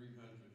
300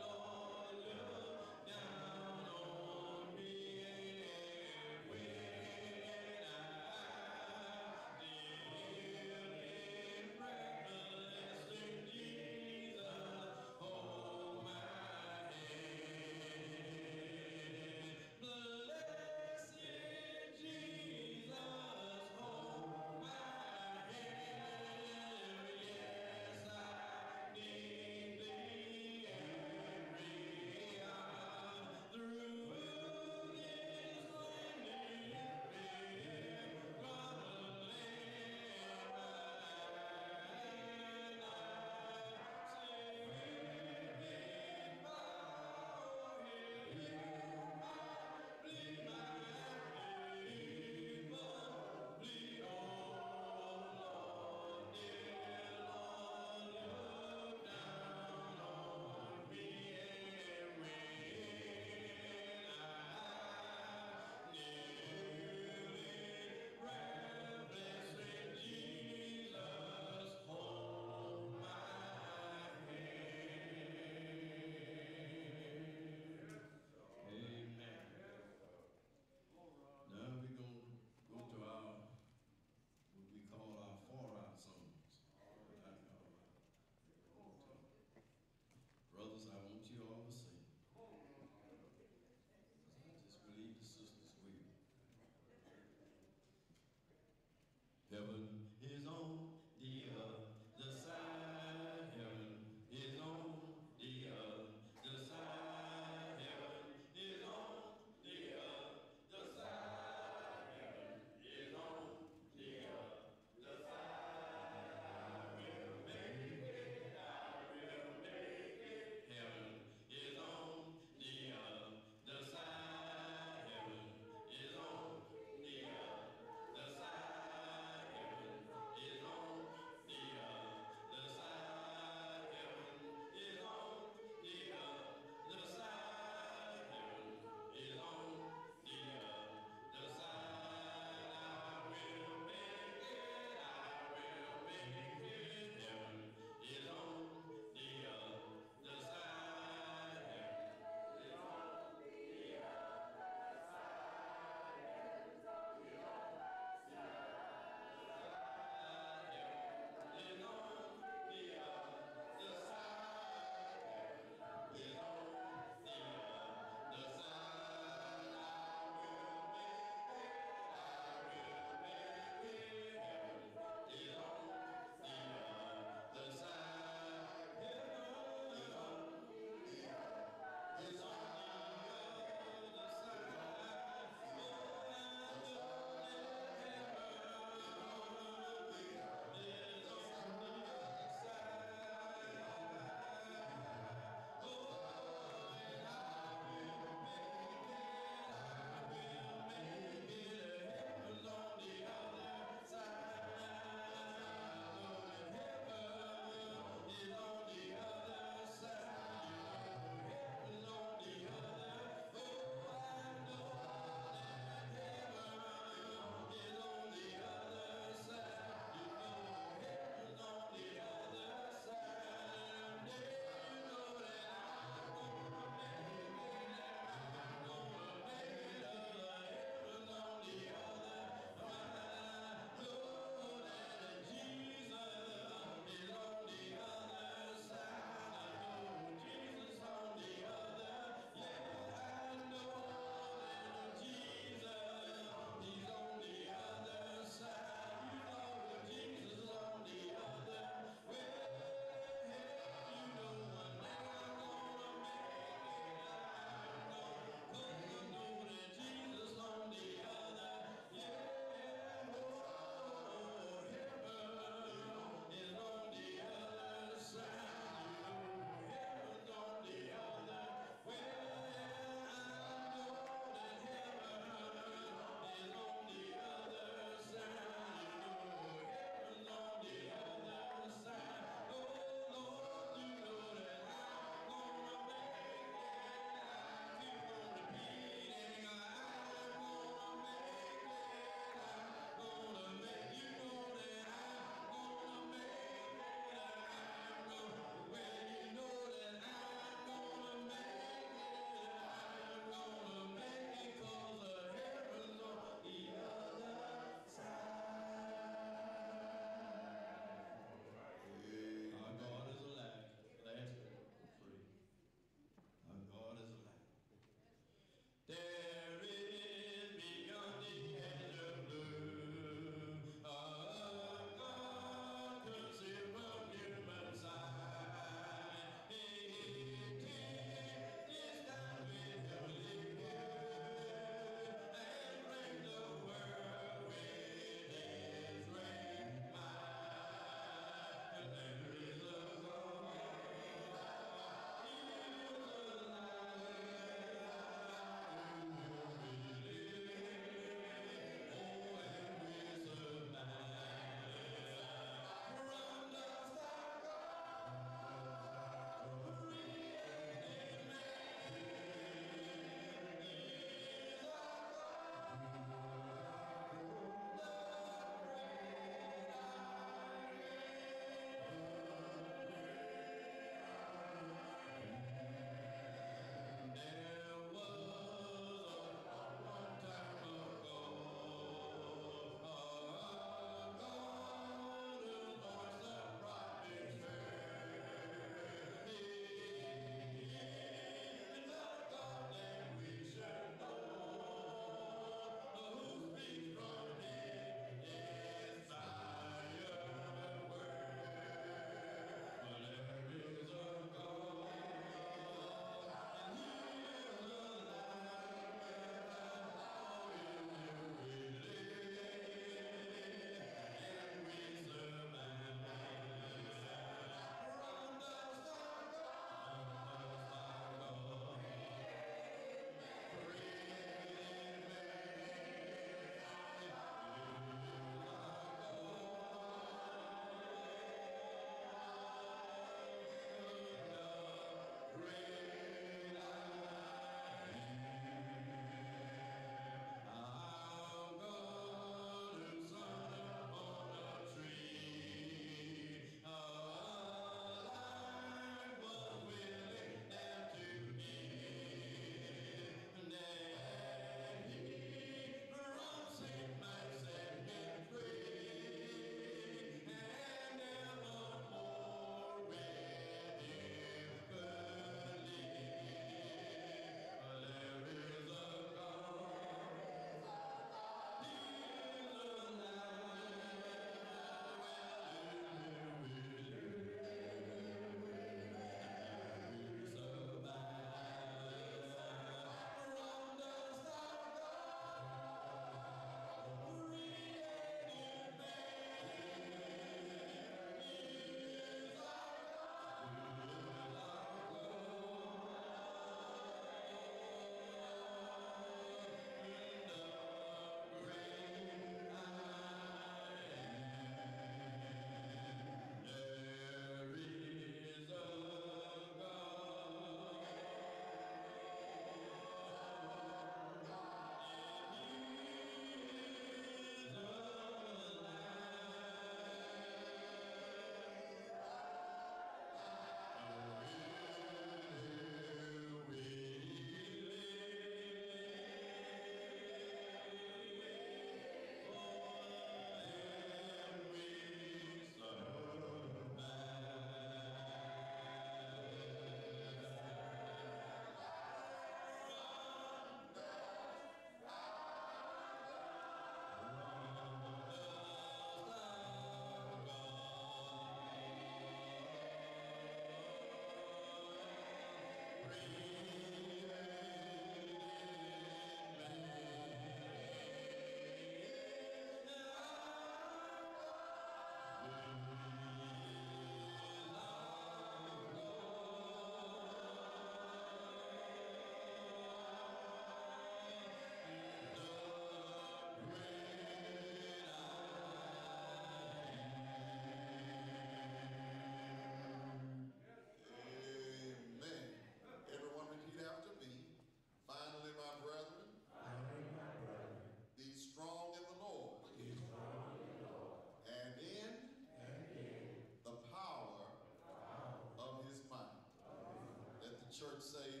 church say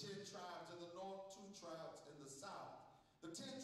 ten tribes in the north, two tribes in the south. The ten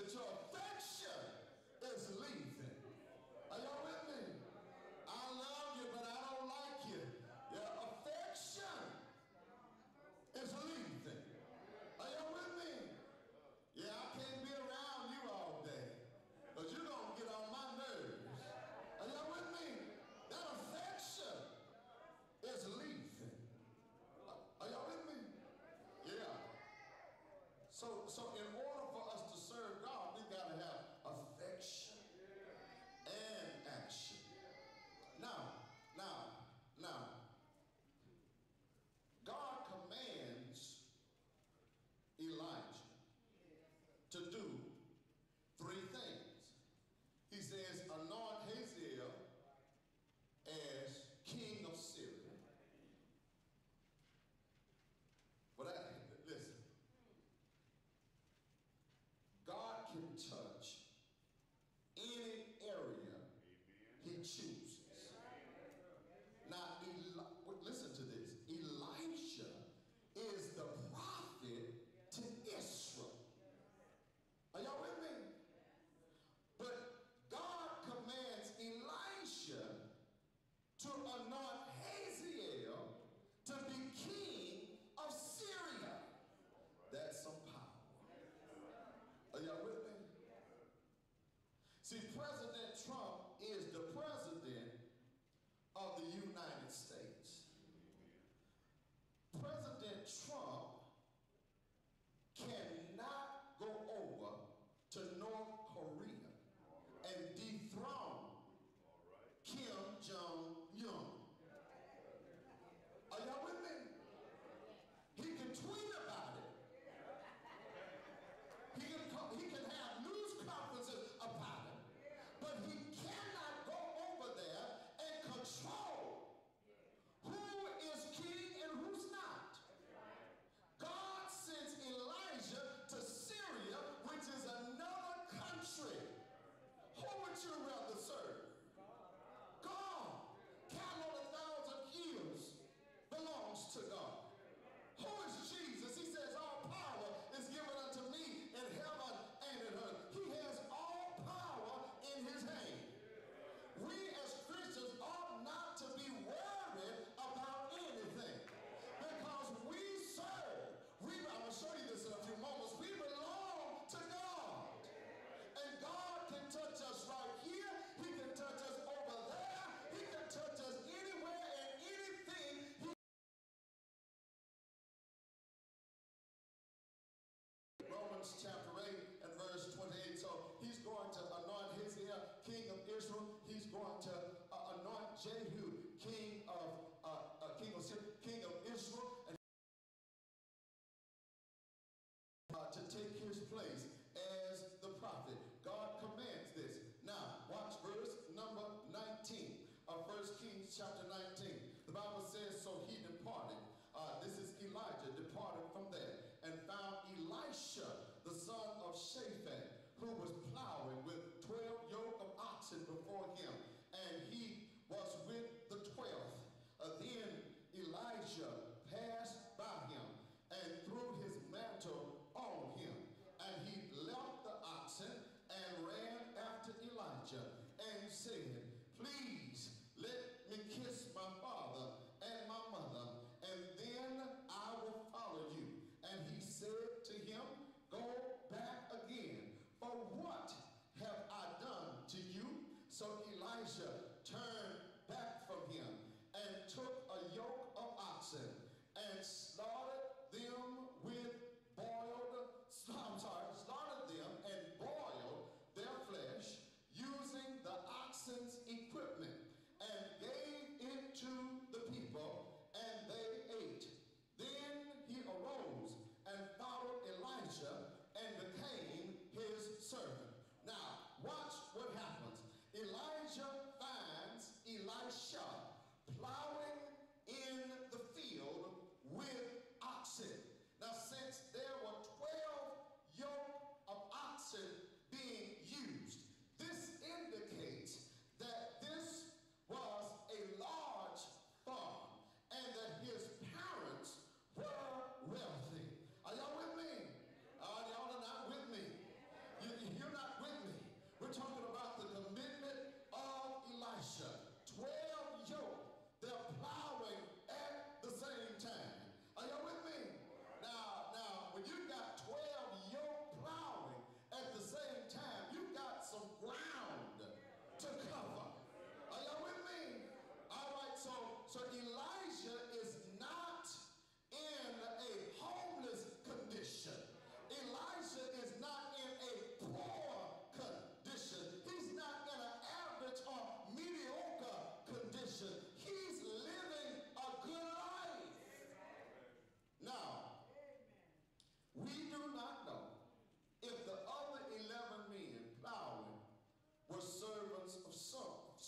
that your affection is leaving. Are y'all with me? I love you, but I don't like you. Your affection is leaving. Are y'all with me? Yeah, I can't be around you all day. Because you're going to get on my nerves. Are y'all with me? That affection is leaving. Are y'all with me? Yeah. So, so in Chronicles chapter 8 and verse 28. So he's going to anoint Hazael king of Israel. He's going to uh, anoint Jehu king of uh, uh, king of king of Israel. And uh, to take his place as the prophet. God commands this. Now, watch verse number 19 of 1 Kings chapter 19.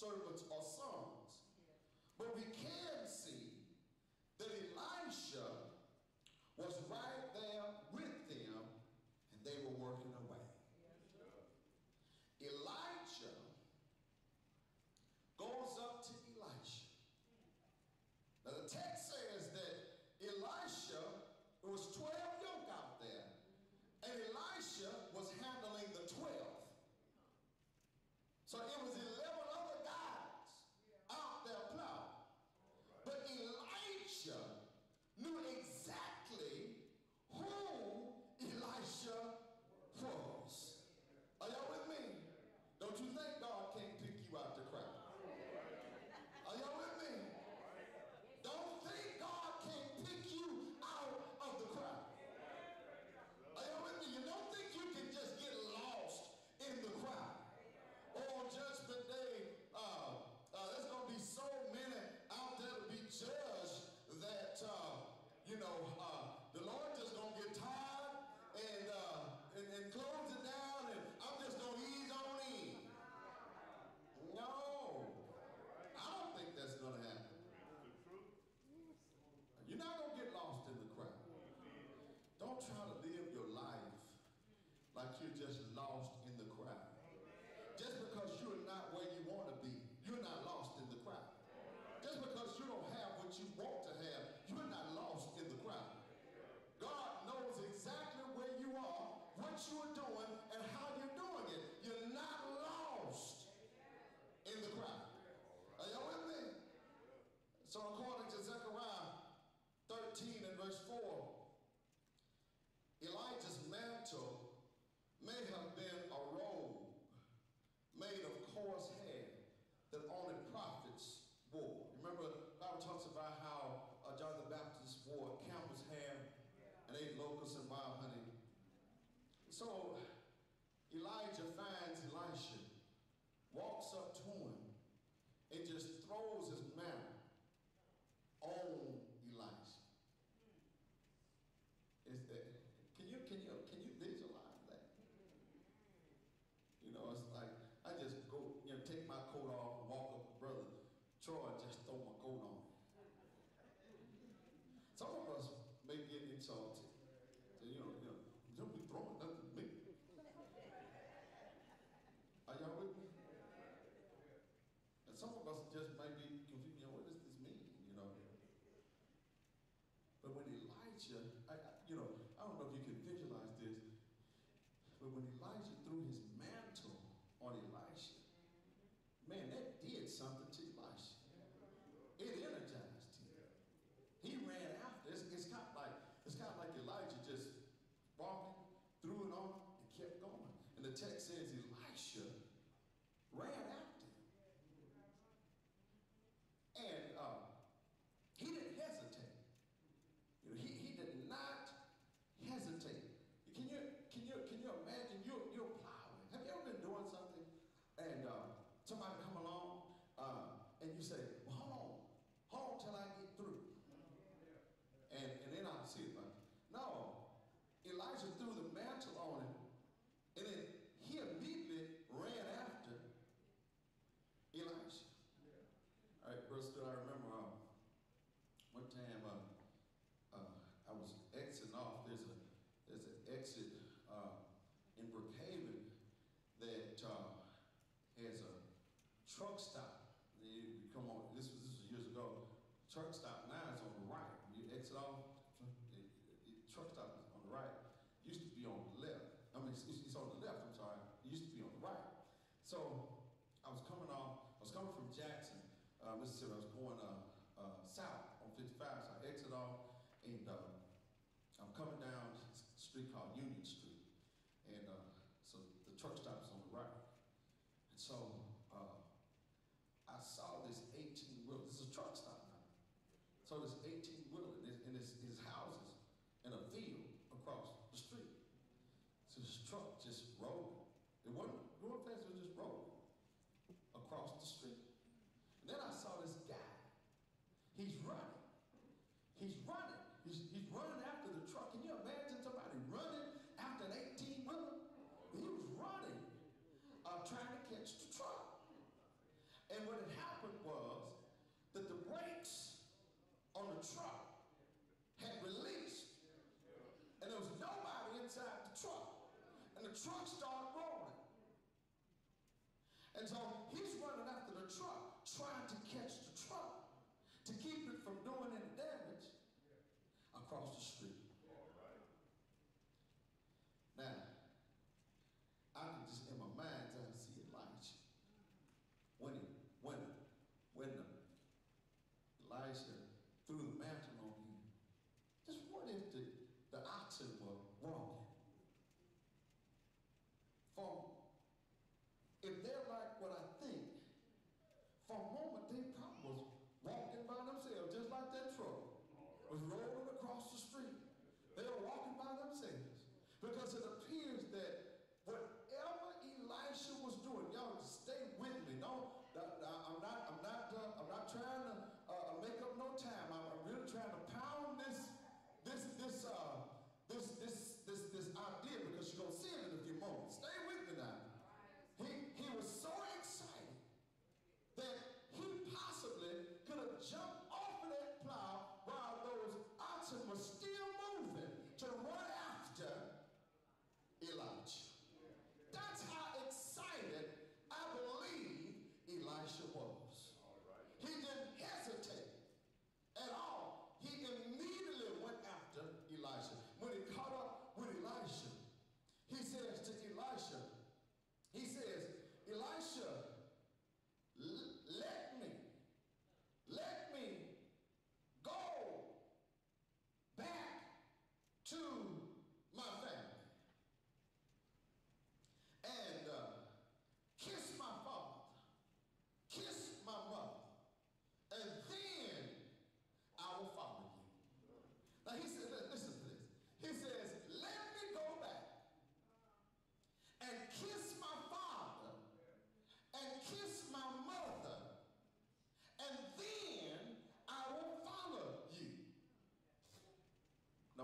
Servants or when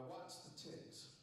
watch the text.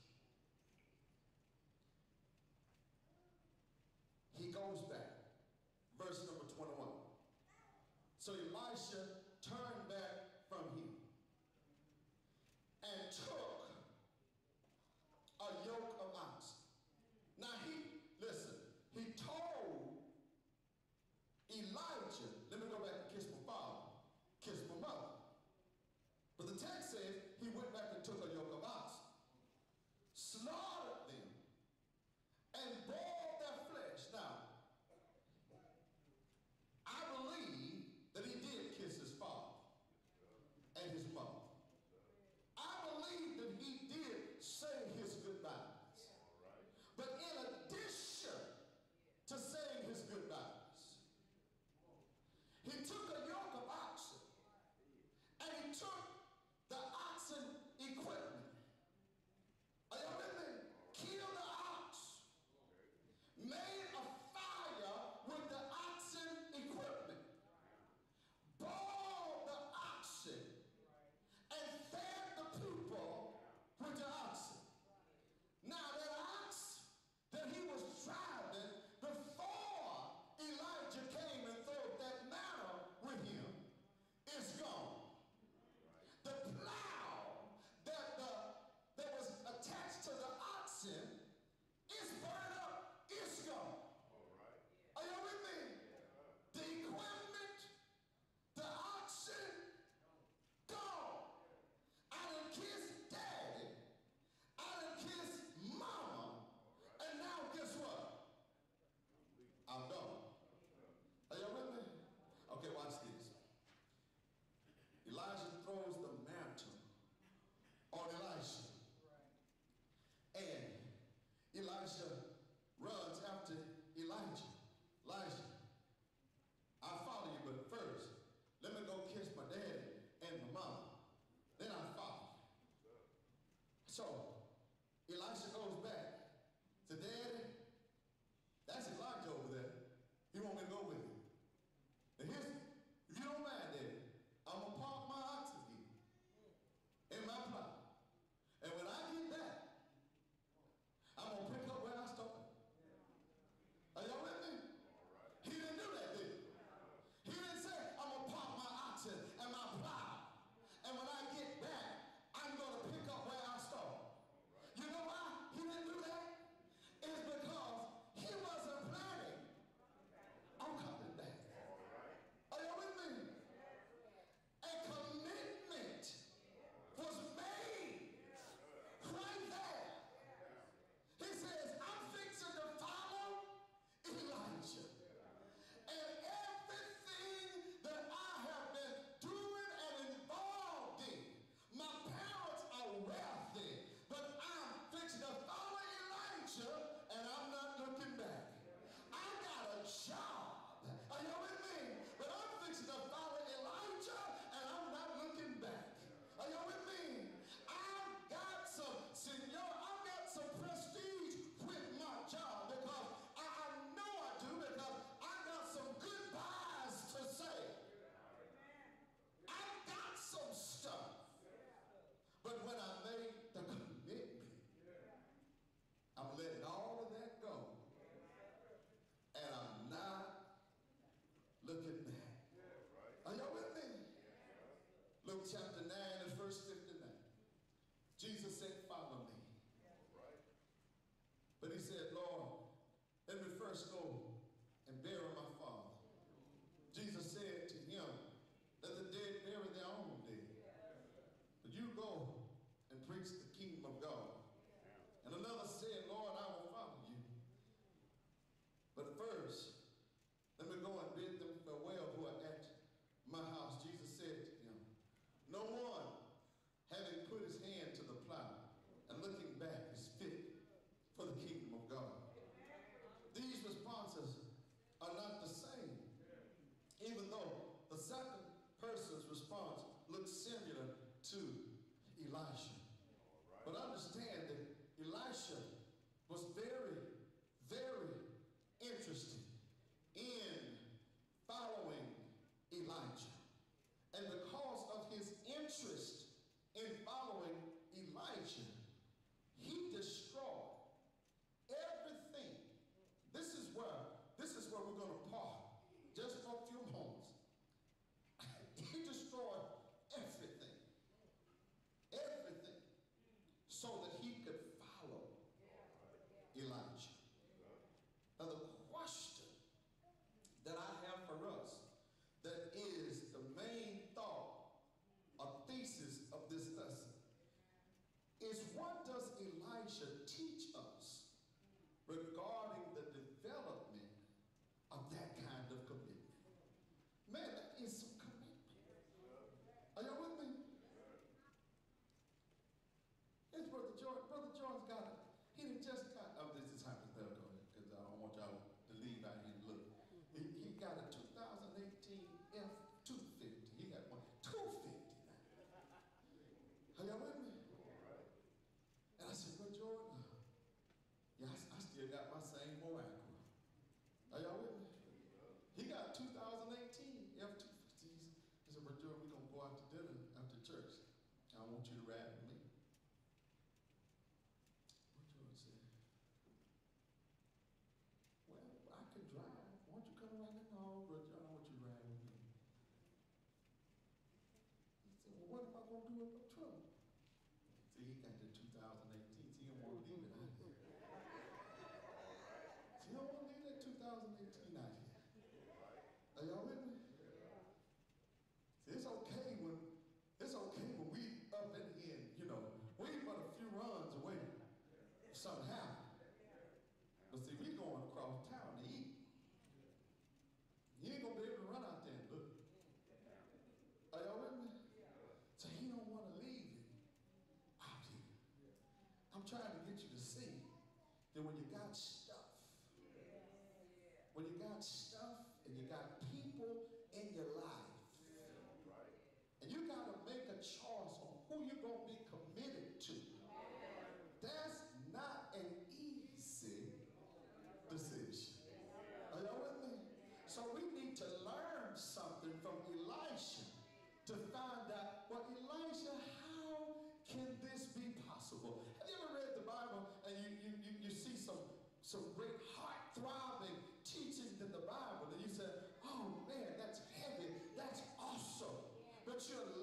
some great heart throbbing teachings in the Bible. And you say, oh man, that's heavy, that's awesome. But you're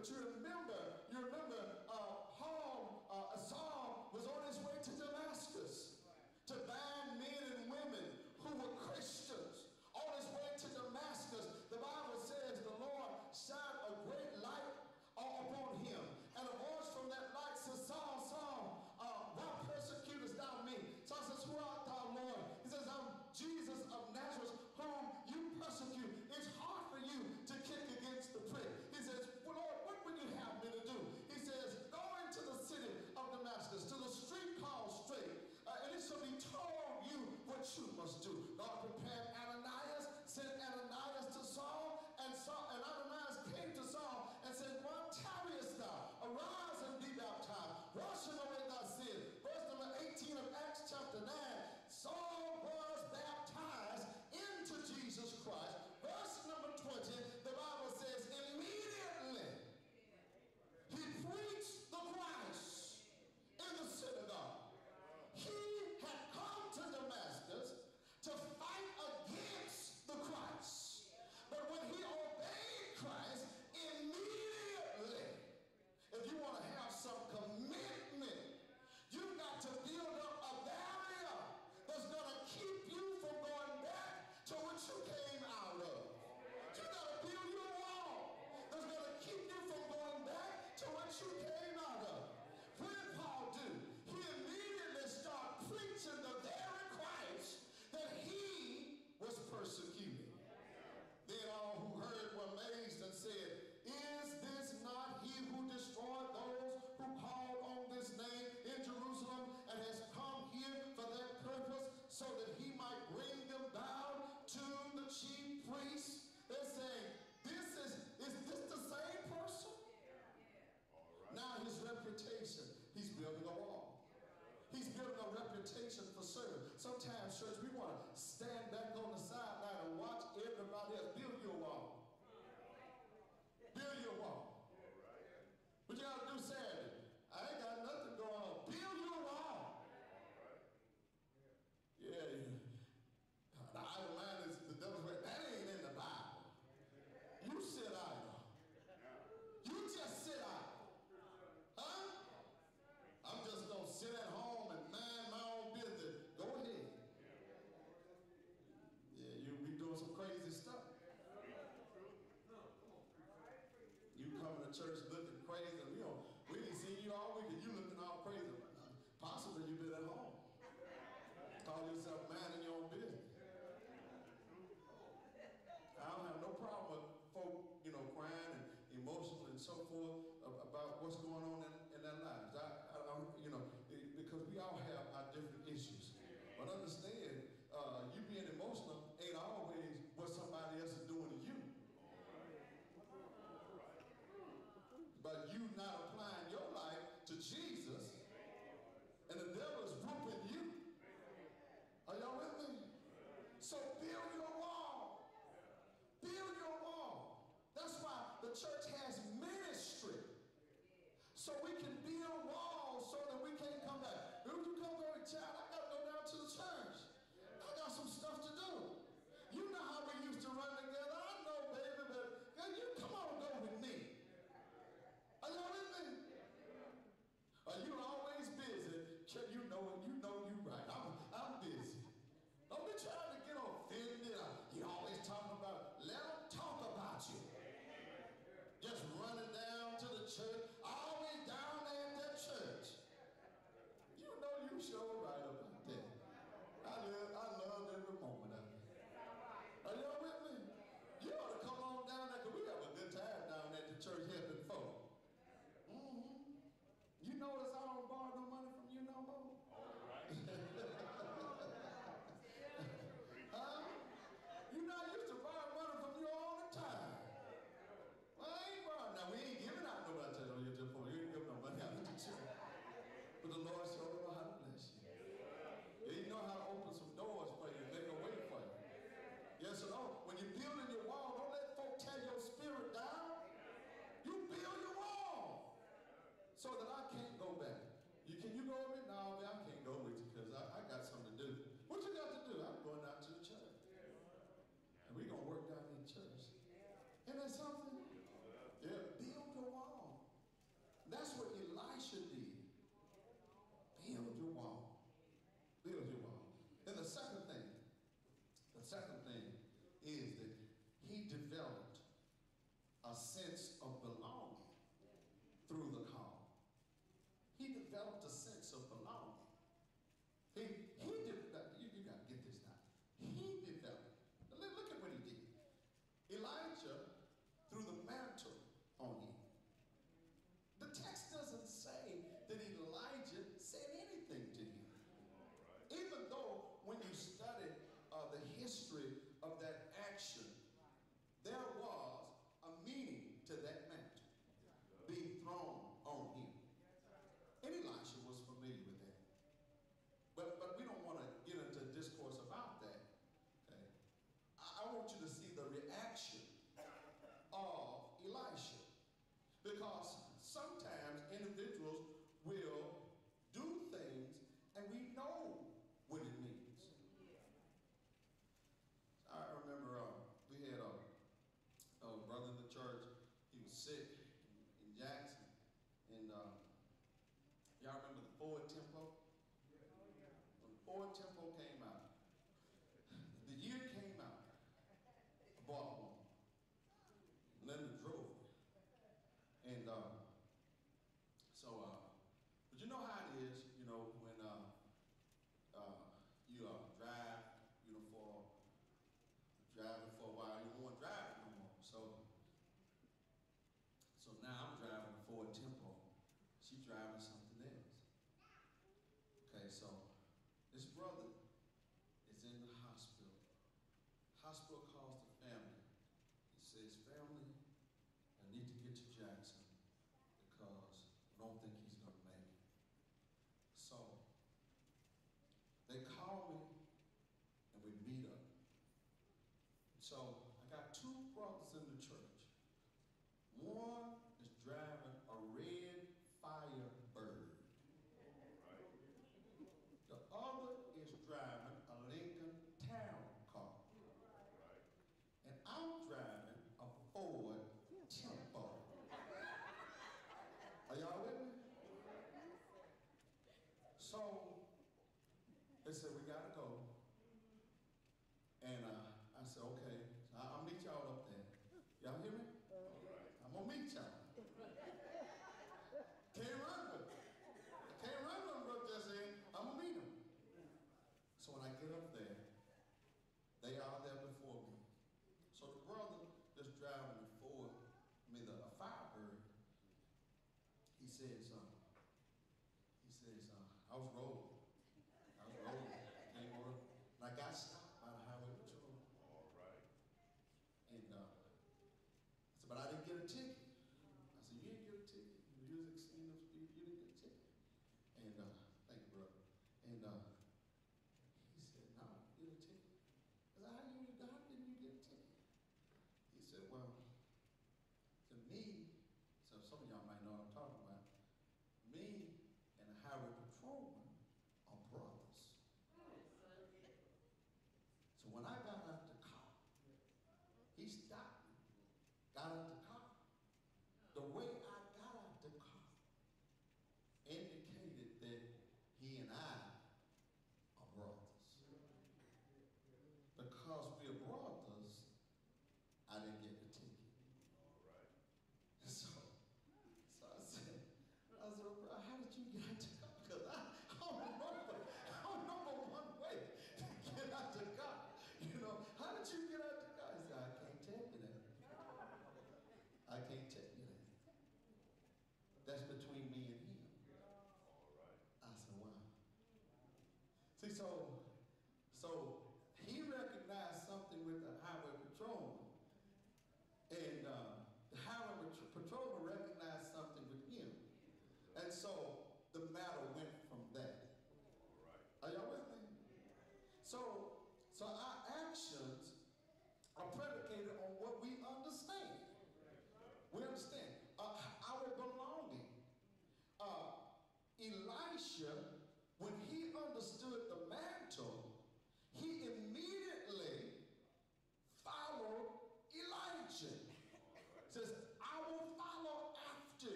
the truth. Sometimes, we so, so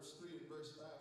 Proverbs 3 and verse 5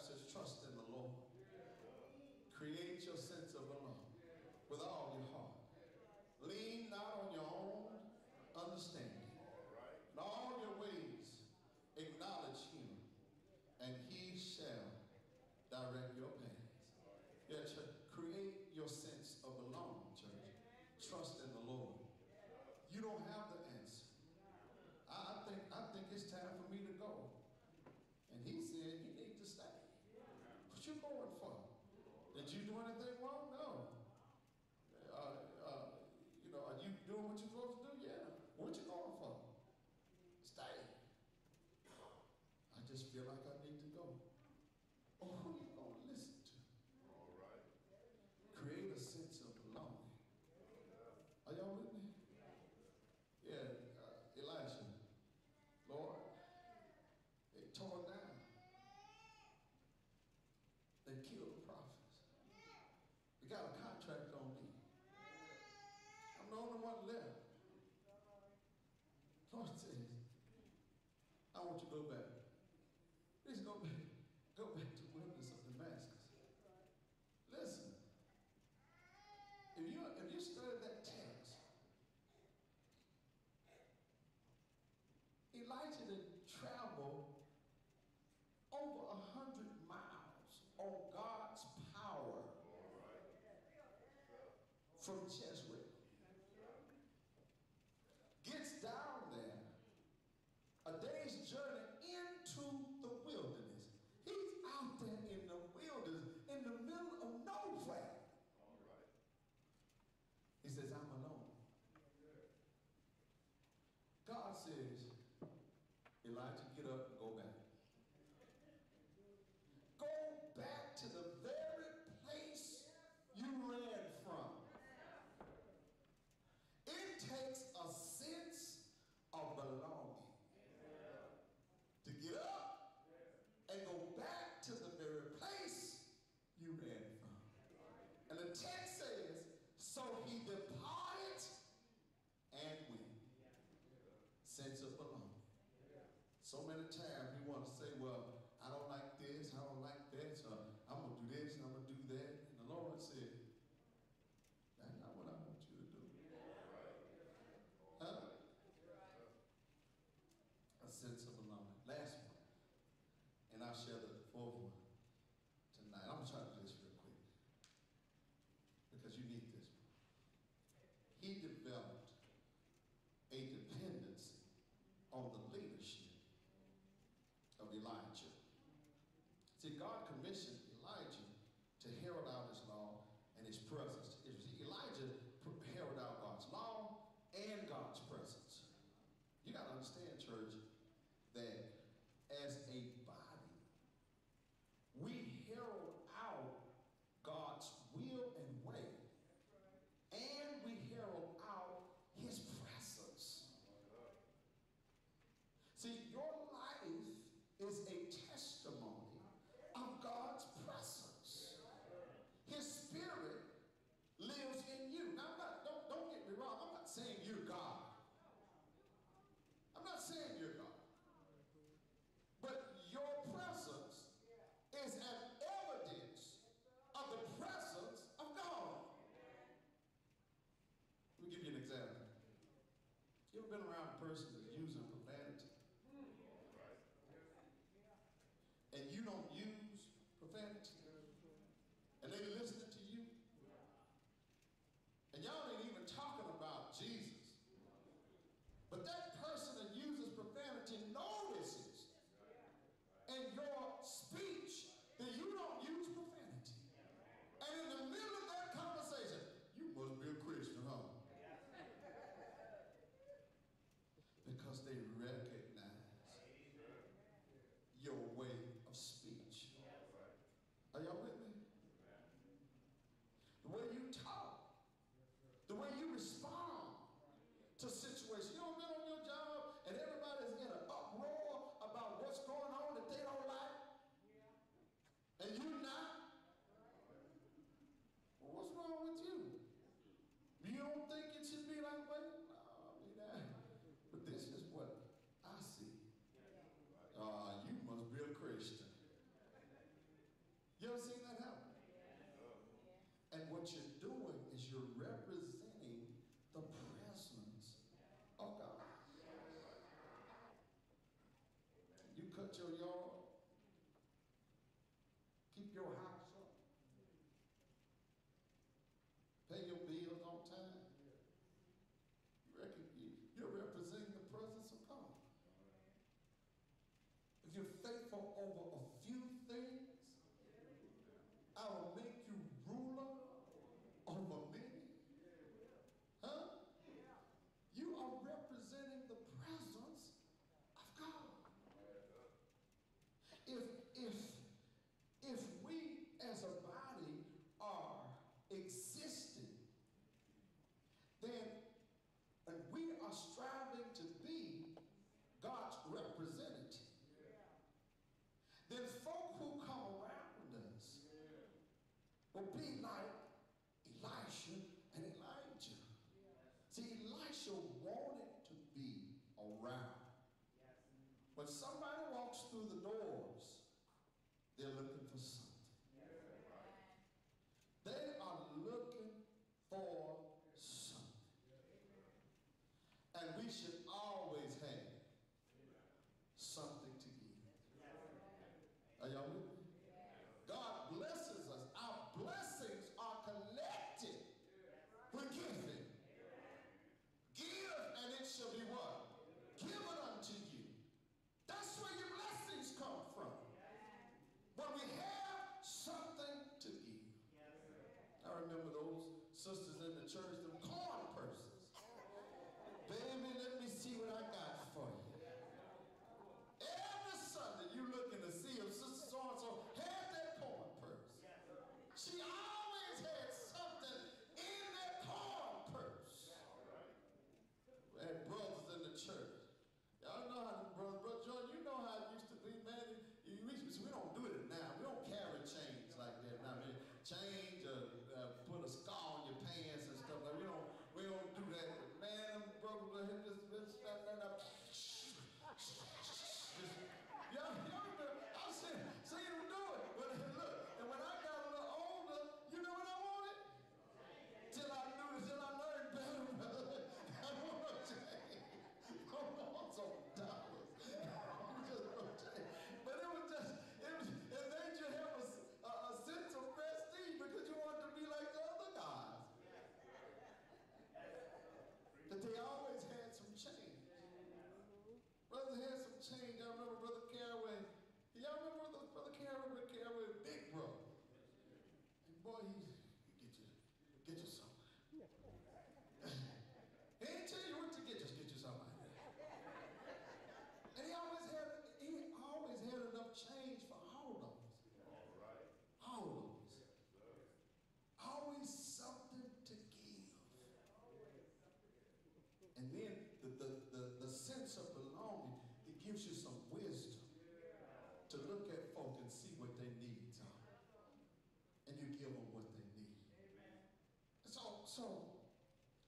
So,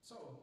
so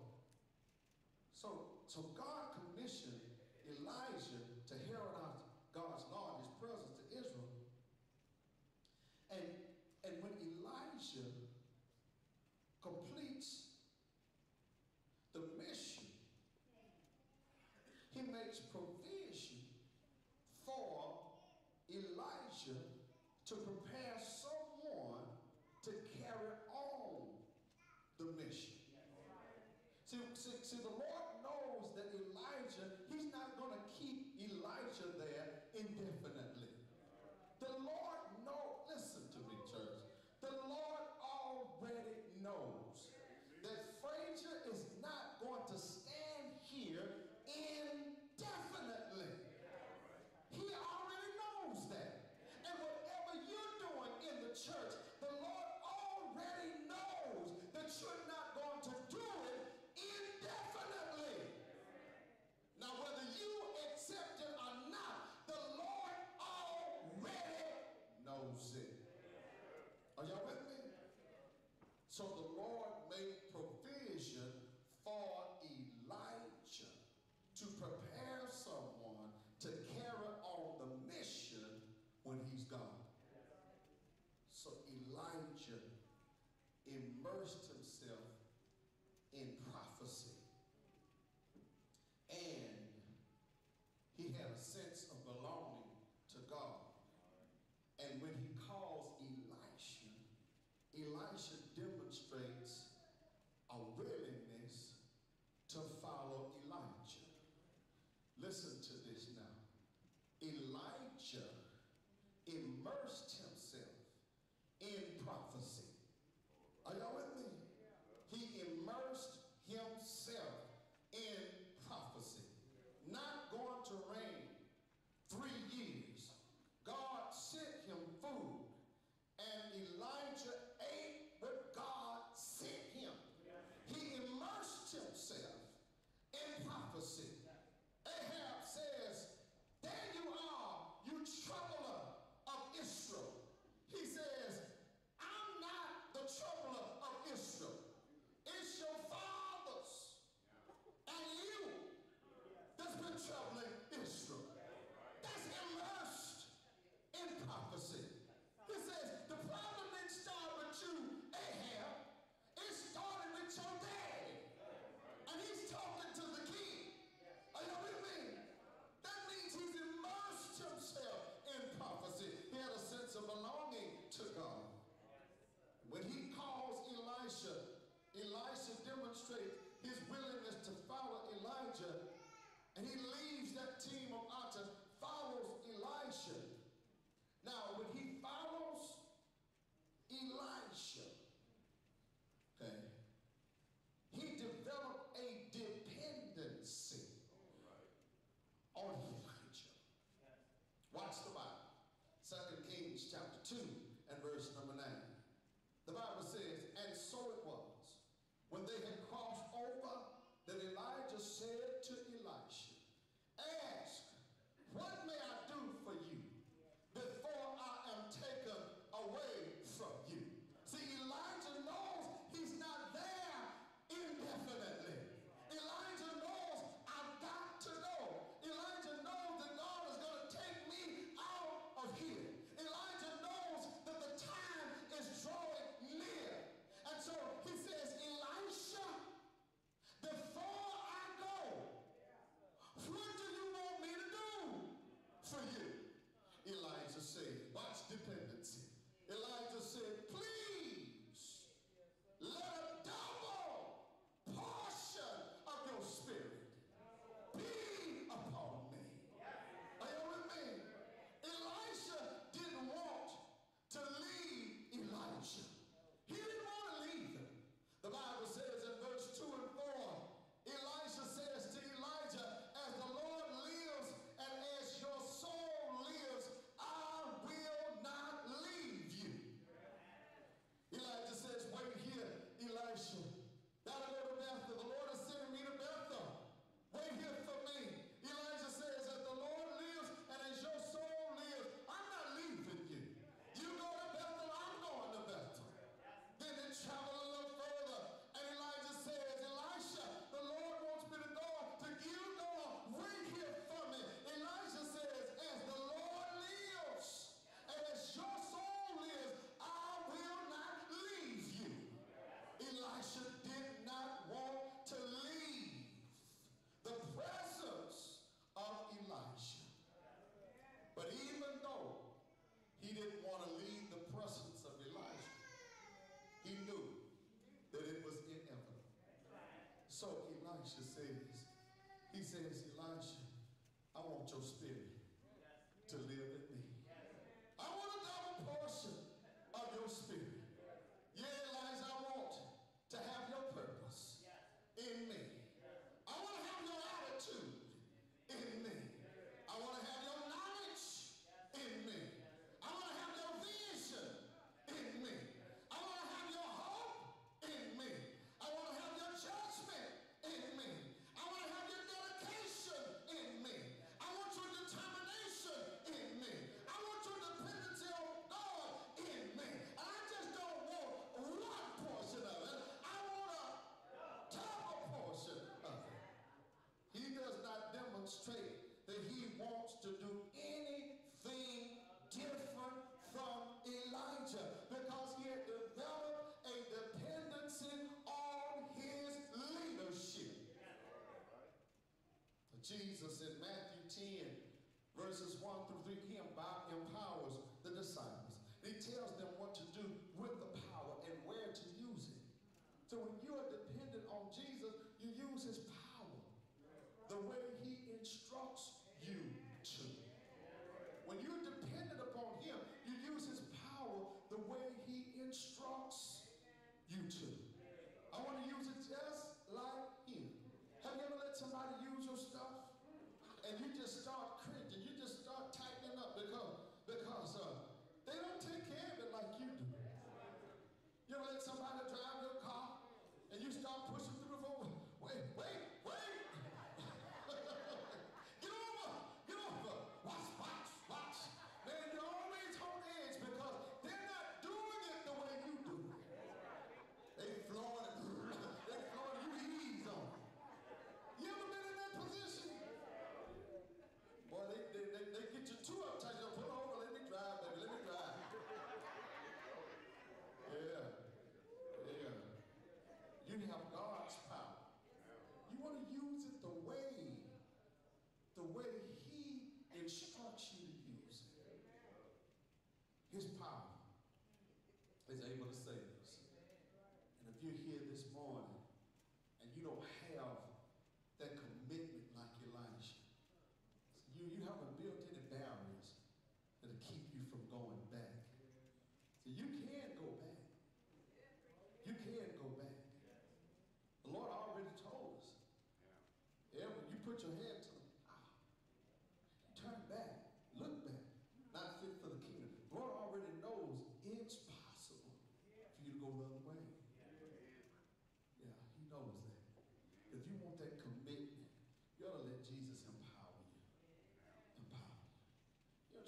will say. Are y'all with me? So the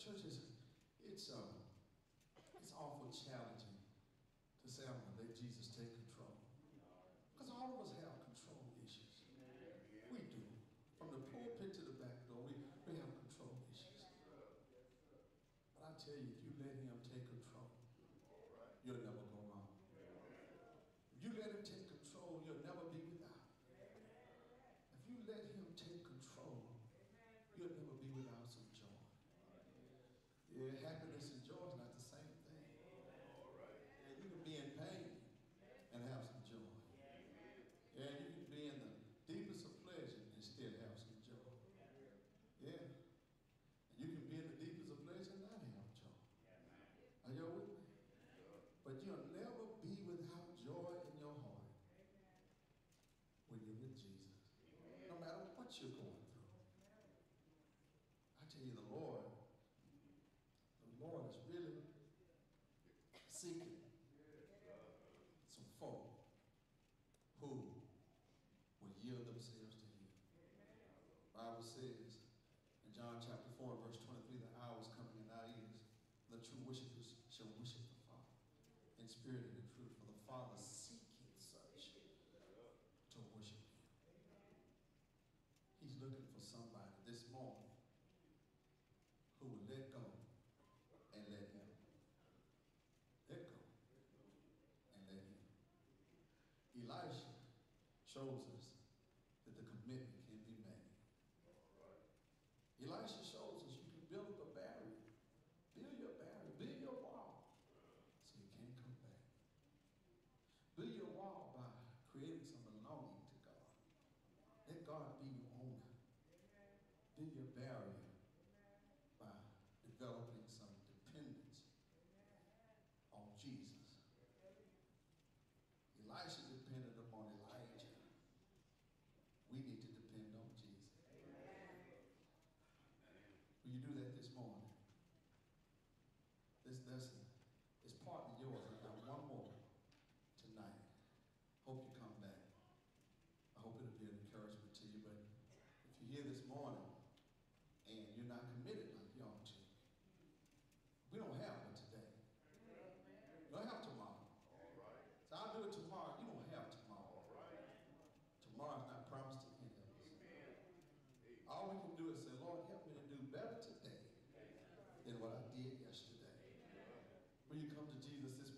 church is it's um, it's awful challenging. souls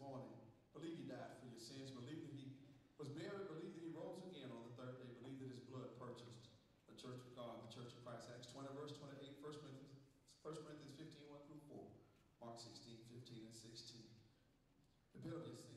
morning. Believe he died for your sins. Believe that he was buried. Believe that he rose again on the third day. Believe that his blood purchased the church of God, the church of Christ. Acts 20, verse 28, 1 Corinthians, 1 Corinthians 15, 1 through 4, Mark 16, 15, and 16. The penalty of sin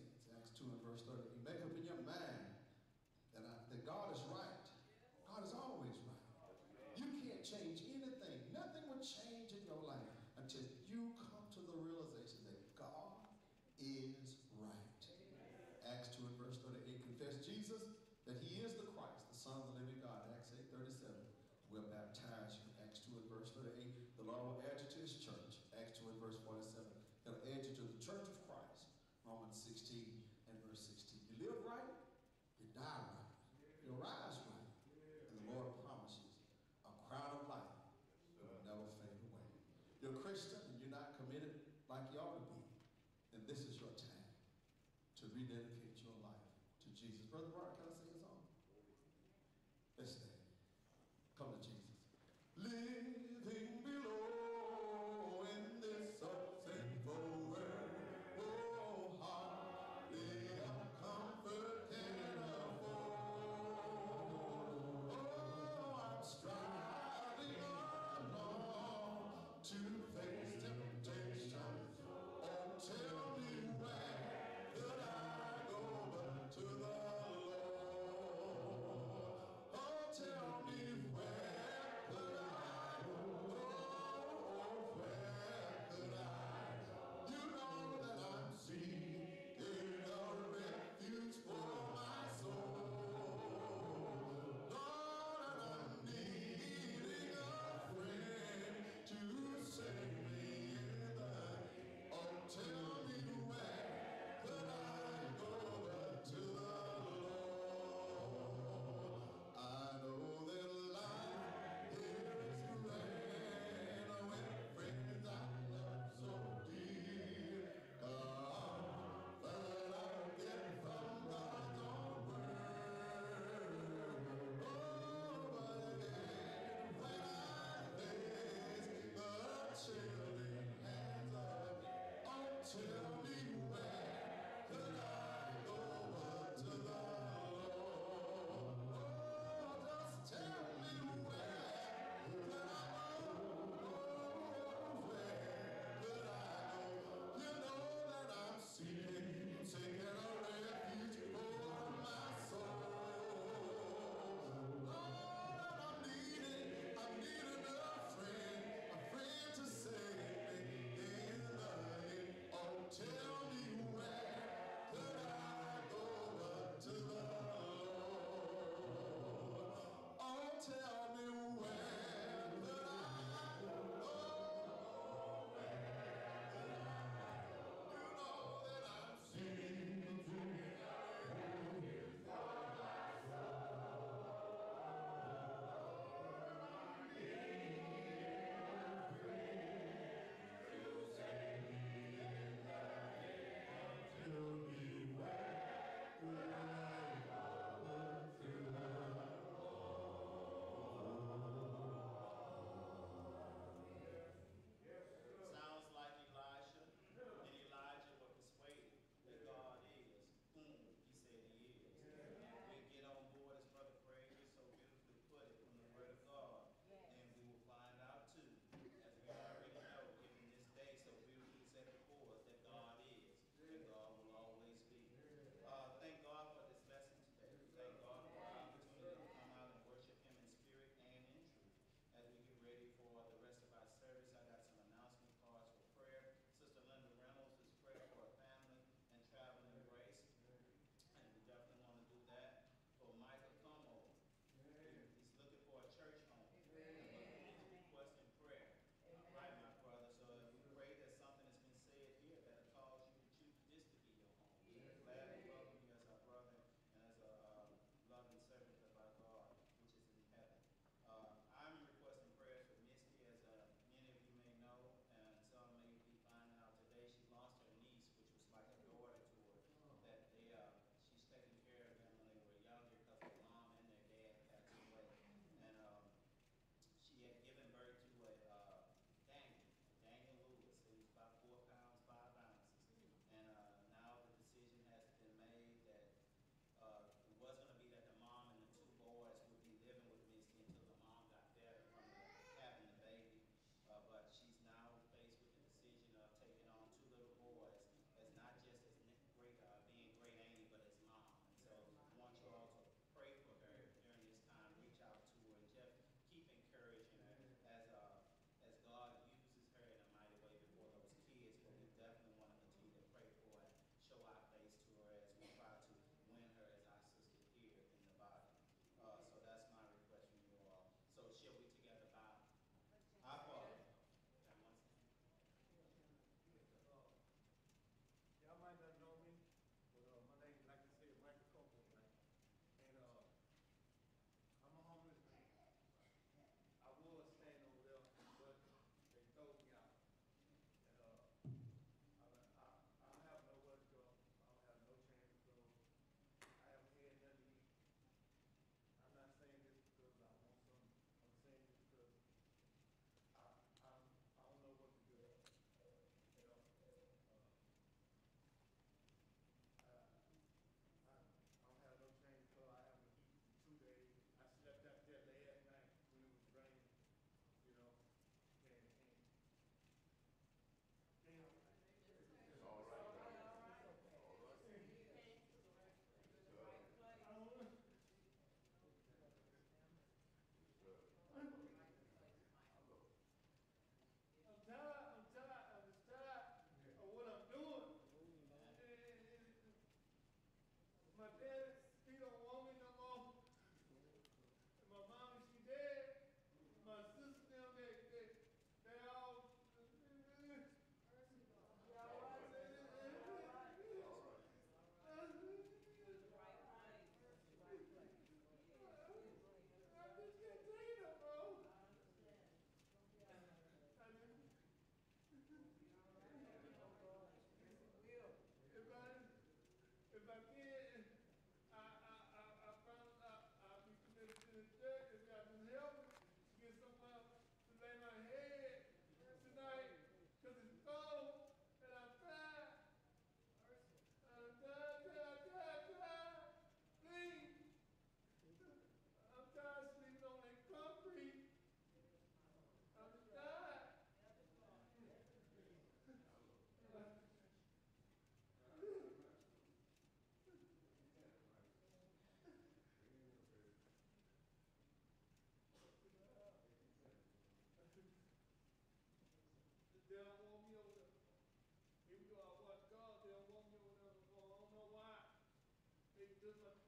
good luck.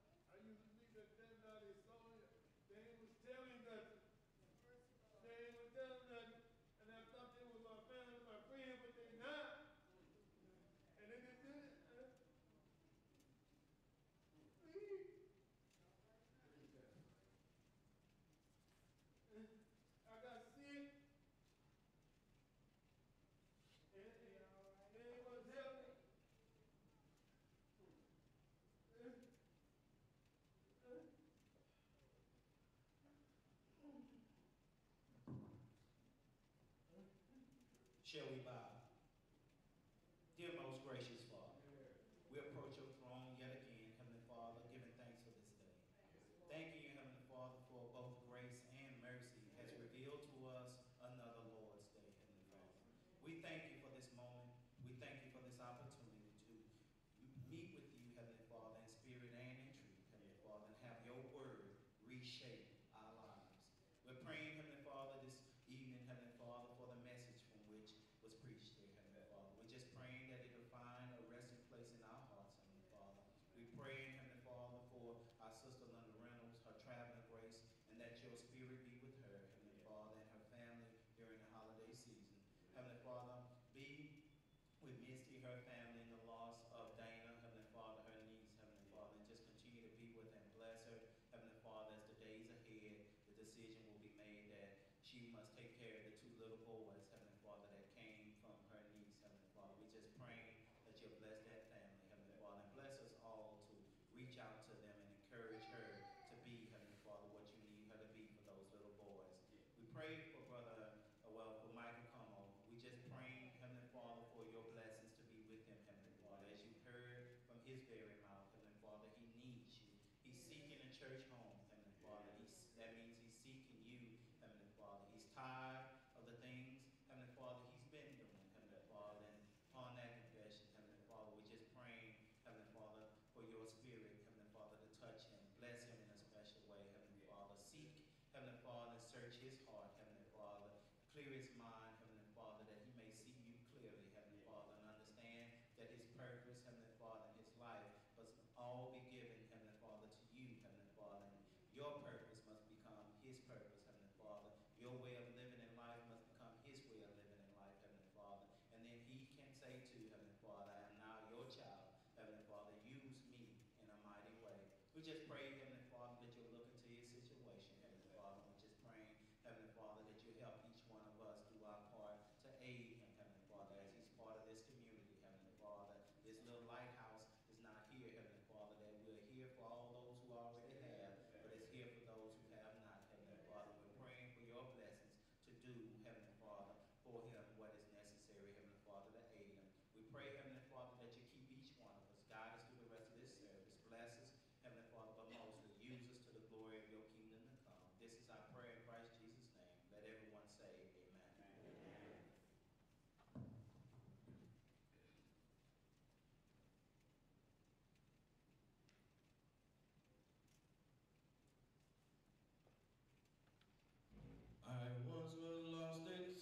Shall we bow? Church was, was lost in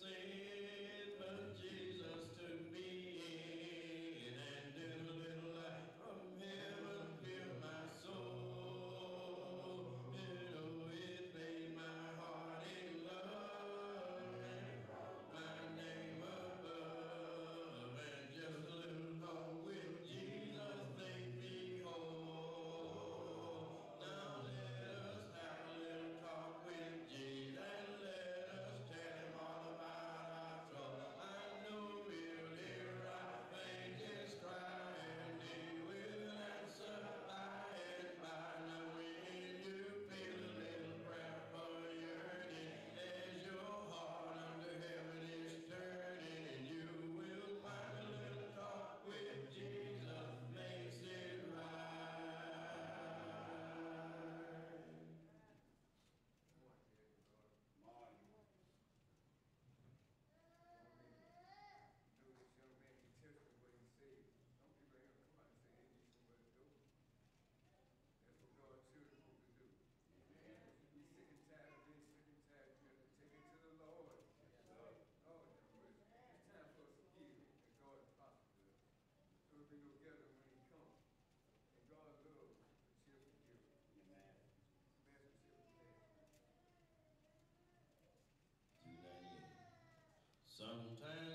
Sometimes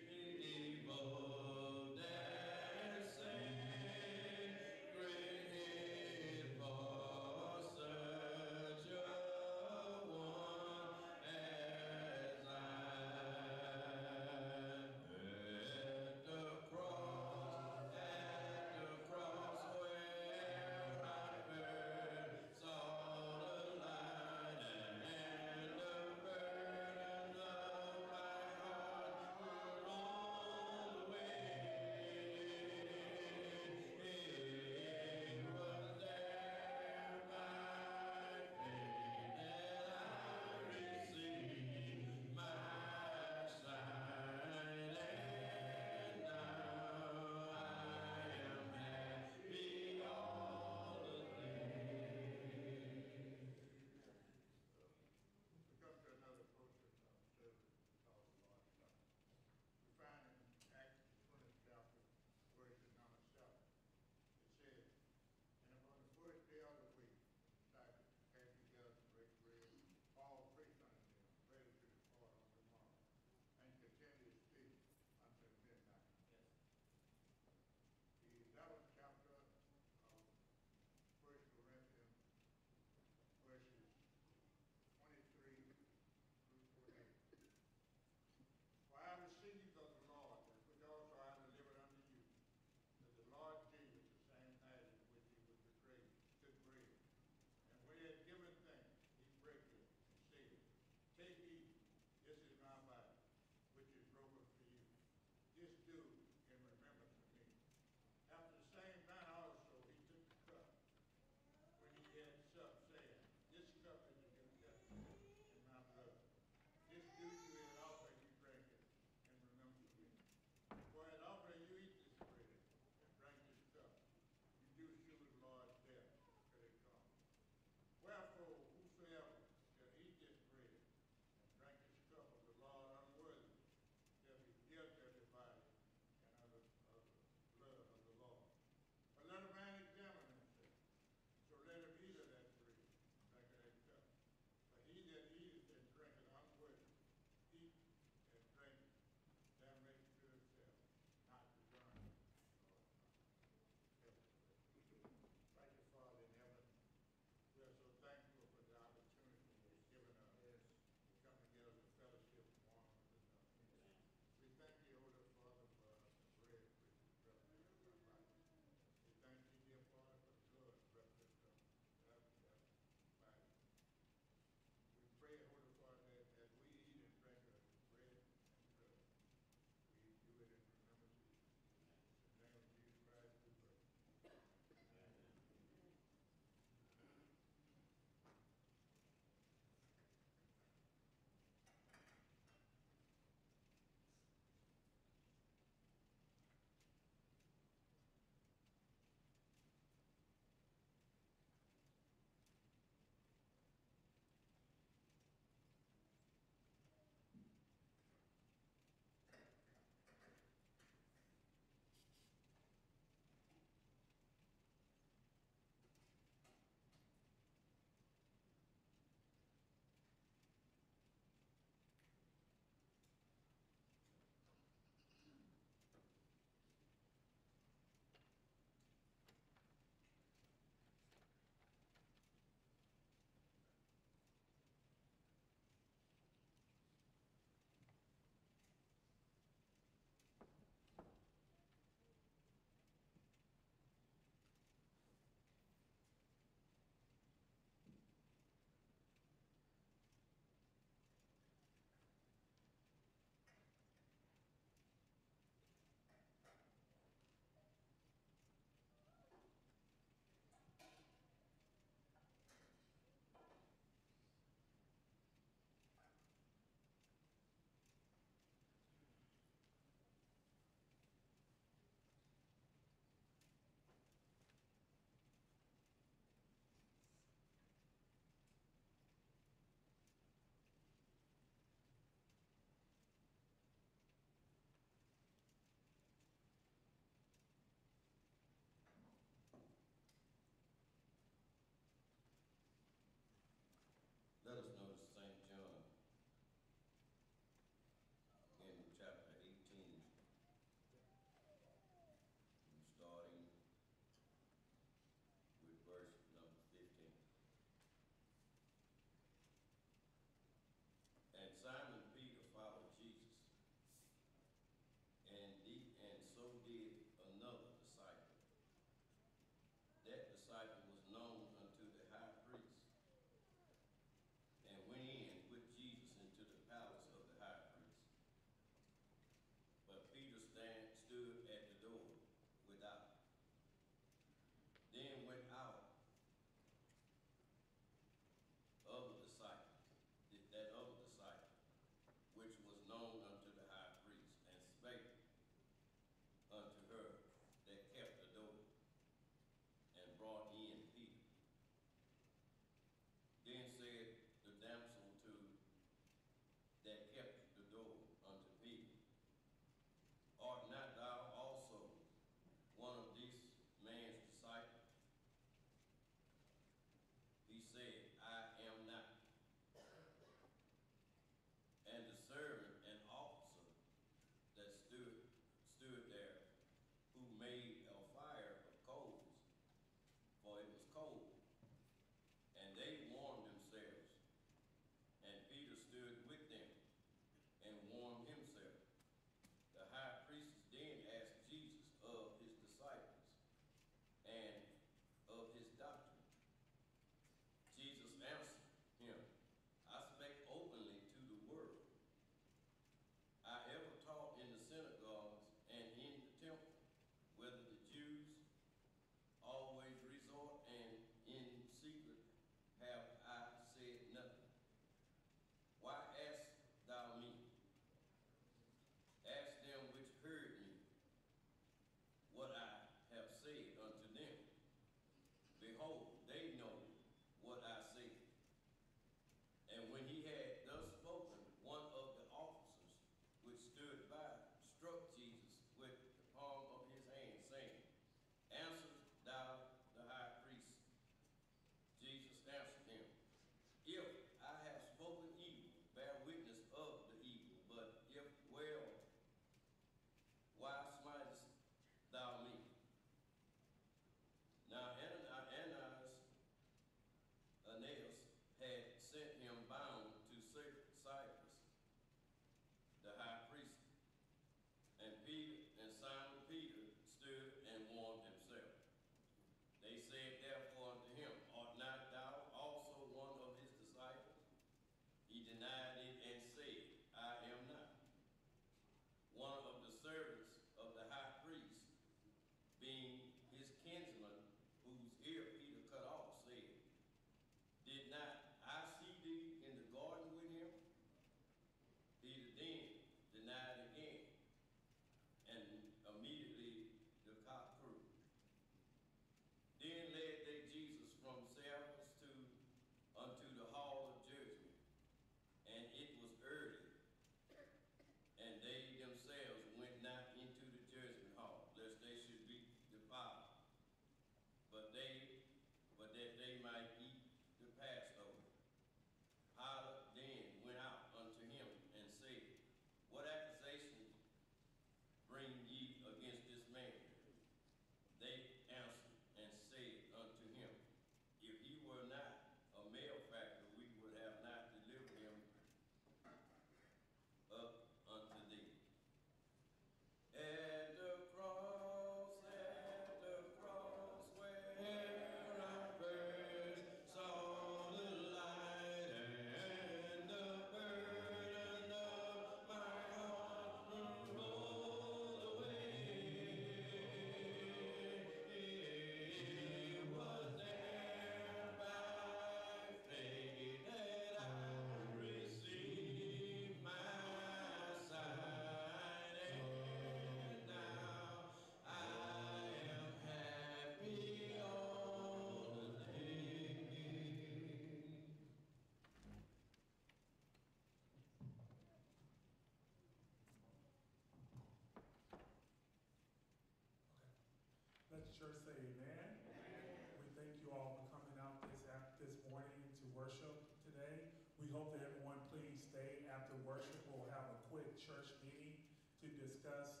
Sure, say amen. amen. We thank you all for coming out this, this morning to worship today. We hope that everyone please stay after worship. We'll have a quick church meeting to discuss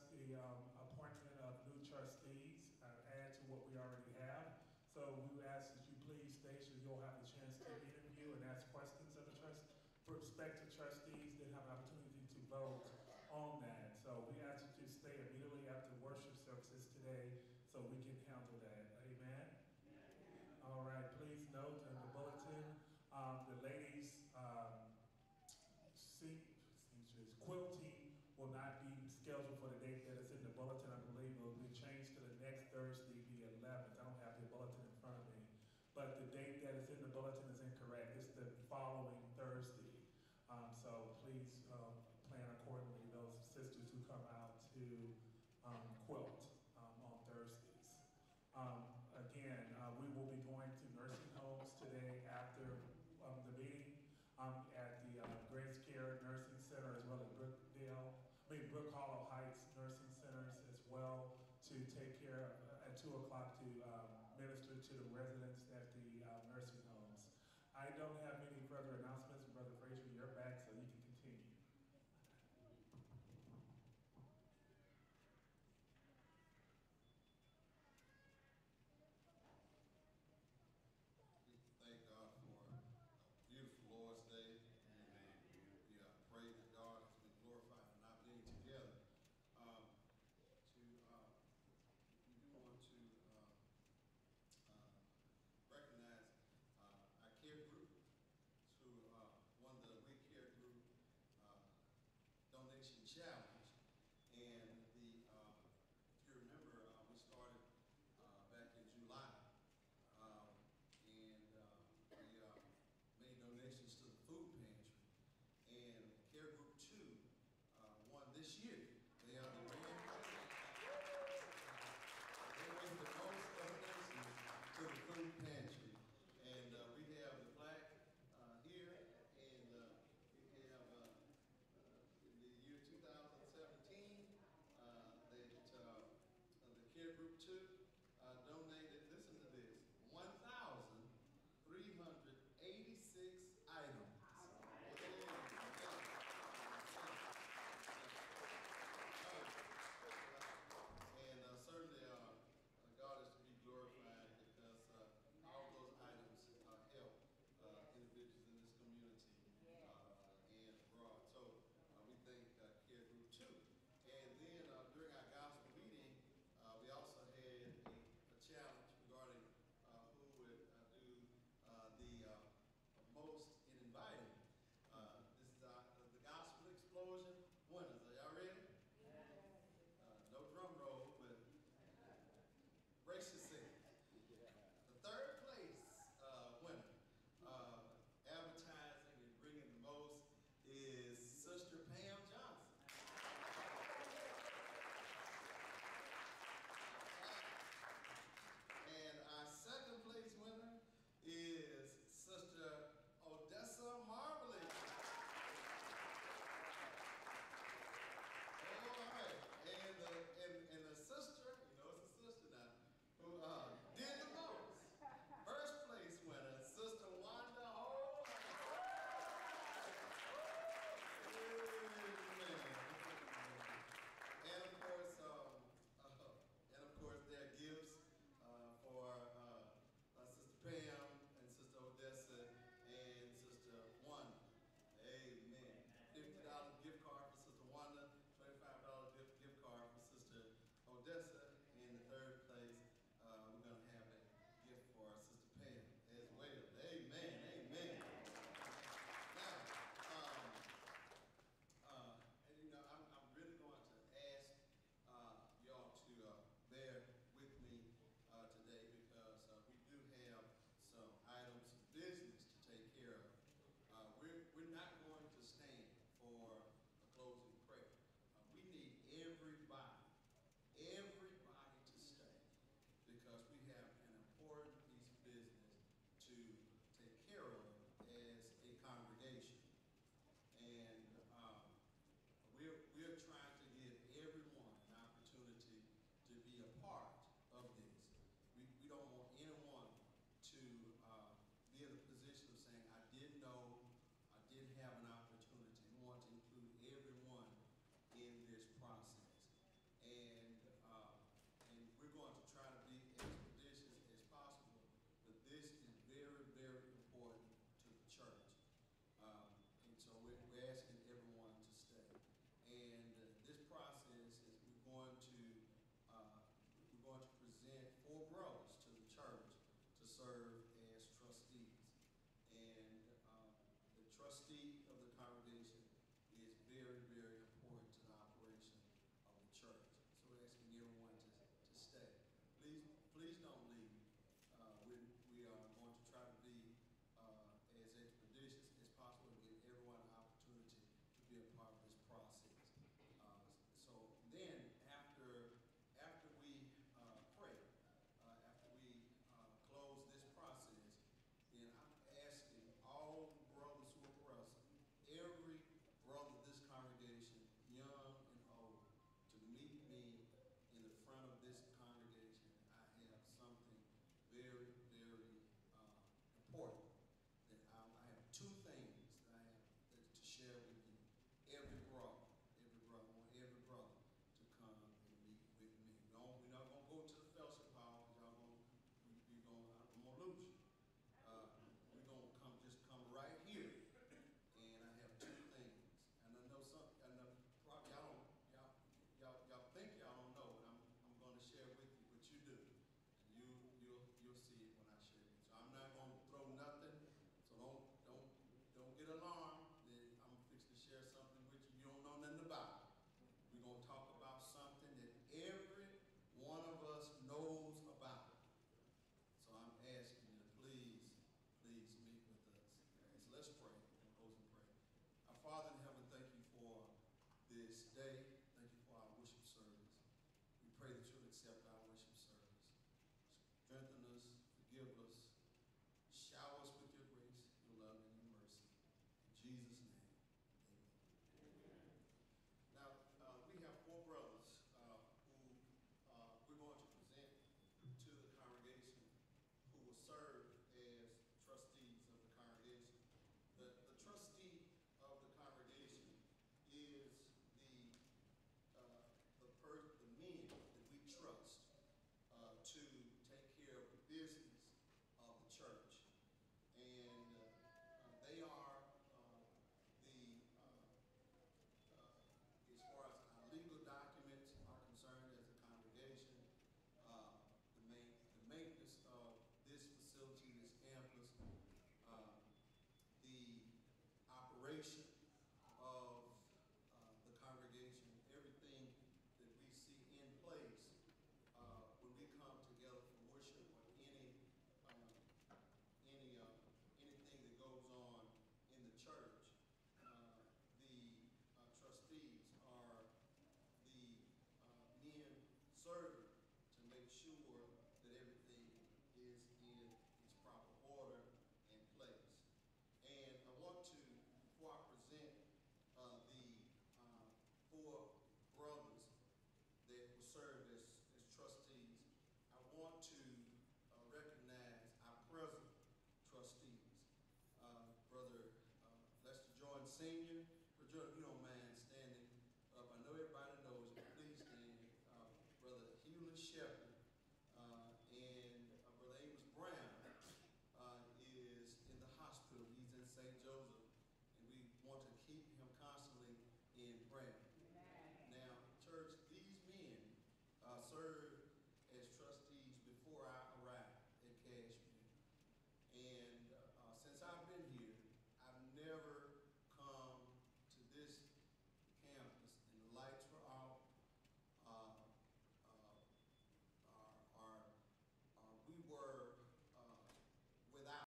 dollar out.